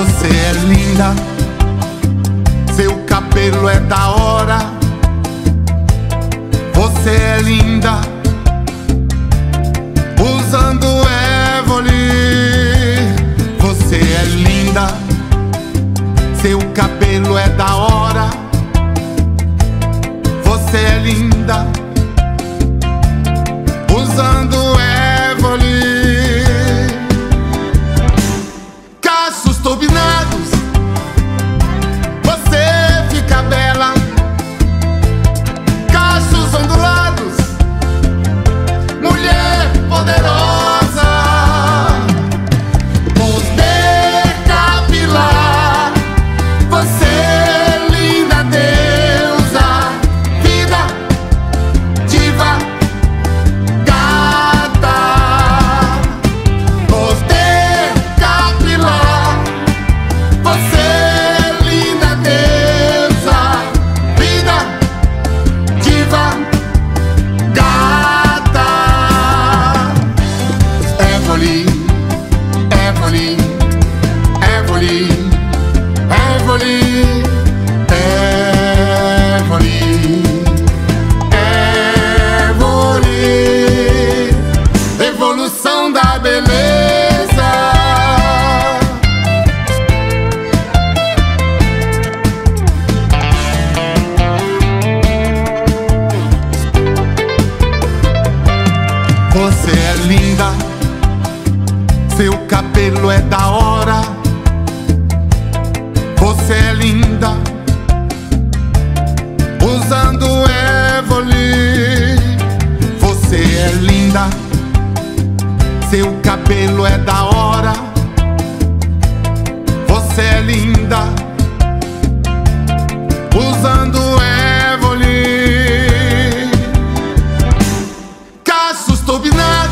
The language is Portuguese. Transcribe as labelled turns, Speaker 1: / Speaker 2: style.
Speaker 1: Você é linda, seu cabelo é da hora. Você é linda, usando Evoli. Você é linda, seu cabelo é da hora. Você é linda, Você é linda, seu cabelo é da hora. Você é linda, usando Evoli. Você é linda, seu cabelo é da hora. Você é linda. Combinado.